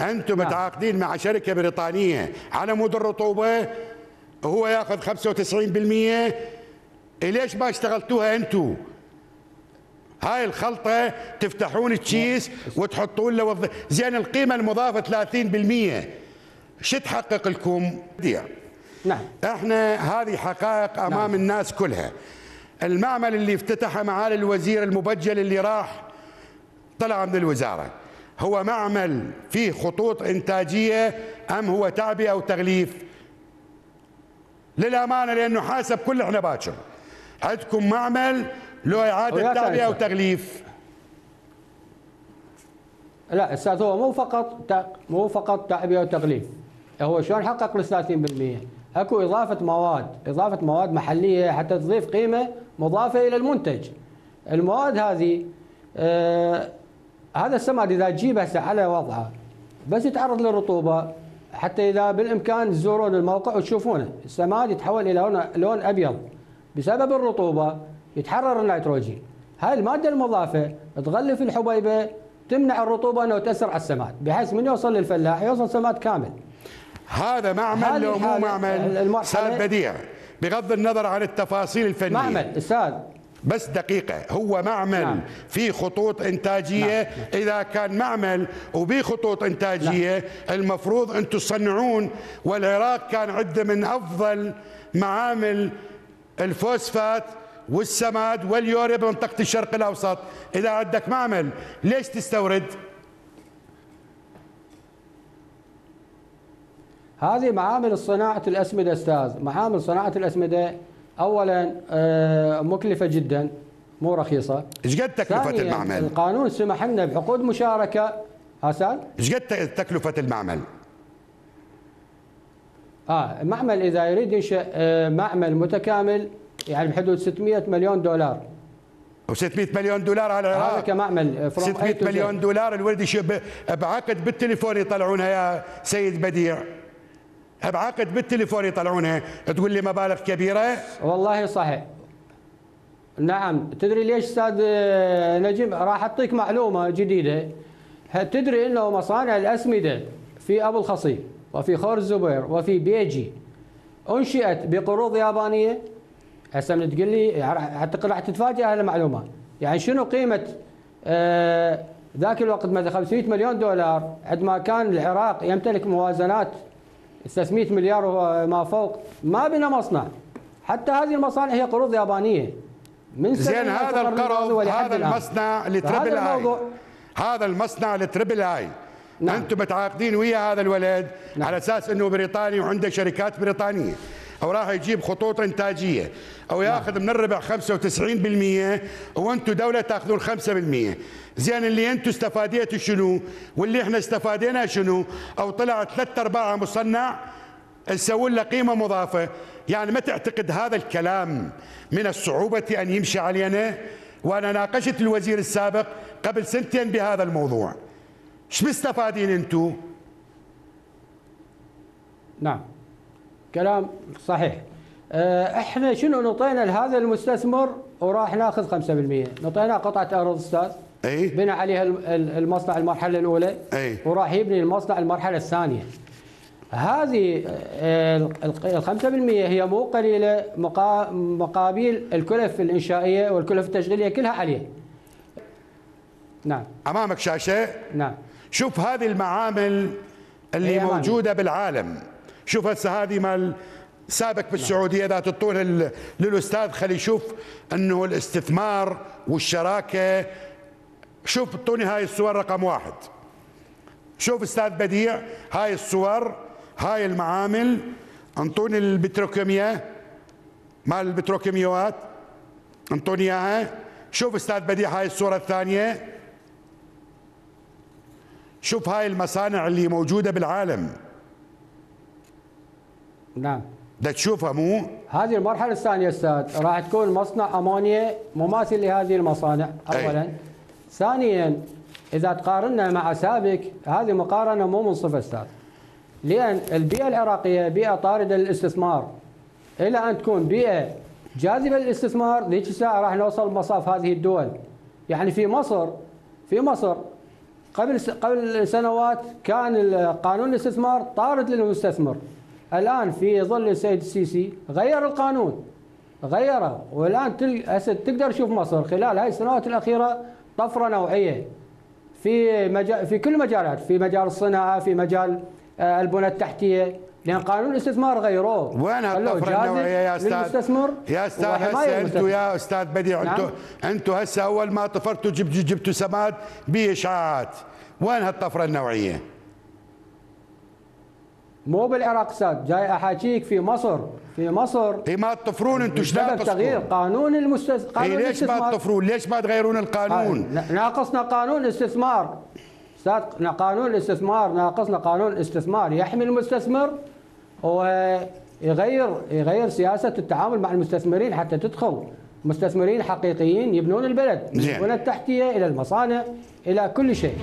أنتم نعم. متعاقدين مع شركة بريطانية. على مود الرطوبه هو يأخذ 95% ليش ما اشتغلتوها أنتم هاي الخلطة تفتحون الكيس وتحطون له وظ... زين القيمة المضافة 30% شو تحقق لكم؟ نعم. إحنا هذه حقائق أمام نعم. الناس كلها. المعمل اللي افتتحه معالي الوزير المبجل اللي راح طلع من الوزارة. هو معمل فيه خطوط إنتاجية أم هو تعبئة أو تغليف؟ للأمانة لأنه حاسب كل إحنا باكر عندكم معمل له تعبئة أو ساتر. تغليف. لا أستاذ هو مو فقط مو فقط تعبئة وتغليف هو شلون حقق ال 30% أكو إضافة مواد إضافة مواد محلية حتى تضيف قيمة مضافة إلى المنتج. المواد هذه آه هذا السماد إذا تجيبه هسه على وضعه بس يتعرض للرطوبة. حتى إذا بالإمكان تزورون الموقع وتشوفونه. السماد يتحول إلى لون, لون أبيض. بسبب الرطوبة يتحرر النيتروجين. هاي المادة المضافة تغلف الحبيبة تمنع الرطوبة إنه تأثر على السماد بحيث من يوصل للفلاح يوصل سماد كامل. هذا معمل لو مو معمل أستاذ بديع. بغض النظر عن التفاصيل الفنية. معمل. أستاذ بس دقيقة. هو معمل نعم. في خطوط إنتاجية. نعم. إذا كان معمل وبي خطوط إنتاجية المفروض أن تصنعون. والعراق كان عنده من أفضل معامل الفوسفات والسماد واليوريا بمنطقة الشرق الأوسط. إذا عندك معمل ليش تستورد؟ هذه معامل صناعة الأسمدة أستاذ. معامل صناعة الأسمدة اولا آه، مكلفة جدا مو رخيصة. إيش قد ثانياً، المعمل؟ القانون سمح لنا بعقود مشاركة. هسان إيش قد تكلفة المعمل؟ آه معمل إذا يريد ينشئ آه، معمل متكامل يعني بحدود 600 مليون دولار. و600 مليون دولار على هذا كمعمل آه، from A 600 to Z. مليون دولار الولد يشب بعقد بالتليفون يطلعونها يا سيد بديع. بعقد بالتليفون يطلعونها. تقول لي مبالغ كبيرة؟ والله صحيح. نعم. تدري ليش أستاذ نجم راح أعطيك معلومة جديدة؟ تدري إنه مصانع الأسمدة في أبو الخصيب وفي خور الزبير وفي بيجي أنشئت بقروض يابانية؟ هسه من تقول لي أعتقد راح تتفاجئ هالمعلومة. يعني شنو قيمة آه، ذاك الوقت مثلا 500 مليون دولار؟ عندما كان العراق يمتلك موازنات 600 مليار وما فوق ما بنا مصنع حتى هذه المصانع هي قروض يابانية من زين هذا القرض هذا. المصنع لتربل آي هذا المصنع لتربل آي نعم. أنتم متعاقدين ويا هذا الولد نعم. على أساس إنه بريطاني وعنده شركات بريطانية أو راح يجيب خطوط إنتاجية. أو ياخذ من الربع 95% وأنتم دولة تأخذون 5% زين اللي أنتم استفاديتوا شنو؟ واللي إحنا استفادينا شنو؟ أو طلع ثلاث ارباع مصنع تسوون له قيمة مضافة. يعني ما تعتقد هذا الكلام من الصعوبة أن يمشي علينا؟ وأنا ناقشت الوزير السابق قبل سنتين بهذا الموضوع. إيش مستفادين أنتم نعم. كلام صحيح. آه، إحنا شنو نطينا لهذا المستثمر وراح ناخذ 5% نطيناه قطعة أرض أستاذ. إي. بنى عليها الم- ال- المصنع المرحلة الأولى. أي. وراح يبني المصنع المرحلة الثانية. هذه آه، ال- ال 5% هي مو قليلة. مقا- مقابل الكلف الإنشائية والكلف التشغيلية كلها عليه. نعم. أمامك شاشة؟ نعم. شوف هذه المعامل اللي. موجودة بالعالم. شوف هسه هذه مال سابق بالسعودية إذا لل- للأستاذ خلي يشوف إنه الاستثمار والشراكة. شوف اعطوني هاي الصور رقم واحد. شوف أستاذ بديع هاي الصور هاي المعامل. أنطوني البتروكيمياء مال البتروكيميوات. أنطوني إياها. شوف أستاذ بديع هاي الصورة الثانية. شوف هاي المصانع اللي موجودة بالعالم. نعم. بدك تشوفها مو؟ هذه المرحلة الثانية أستاذ. راح تكون مصنع أمونيا مماثل لهذه المصانع أي. أولا. ثانيا إذا تقارنا مع سابق هذه مقارنة مو منصفة أستاذ. لأن البيئة العراقية بيئة طاردة للاستثمار. إلى أن تكون بيئة جاذبة للاستثمار ذيك الساعة راح نوصل مصاف هذه الدول. يعني في مصر في مصر قبل قبل سنوات كان قانون الاستثمار طارد للمستثمر. الآن في ظل السيد السيسي غير القانون غيره. هسه تقدر تشوف مصر خلال هاي السنوات الأخيرة طفرة نوعية. في مجال في كل المجالات في مجال الصناعة في مجال آه، البنى التحتية. لأن قانون الاستثمار غيروه وين جاذب النوعية يا أستاذ؟ للمستثمر. يا أستاذ وحماية هسه أنتم المستثمر. يا أستاذ بديع نعم. أنتم أنتم هسه أول ما طفرتوا جبتوا جبتوا سماد بإشاعات. وين هالطفرة النوعية؟ مو بالعراق أستاذ جاي أحاكيك في مصر في مصر اي ما تطفرون أنتم بسبب تغيير؟ قانون المستث... اي قانون ليش ما الاستثمار تطفرون؟ ليش ما تغيرون القانون؟ ناقصنا قانون استثمار أستاذ قانون الاستثمار ناقصنا قانون استثمار يحمي المستثمر ويغير يغير سياسة التعامل مع المستثمرين حتى تدخل مستثمرين حقيقيين يبنون البلد من. البنى التحتية إلى المصانع إلى كل شيء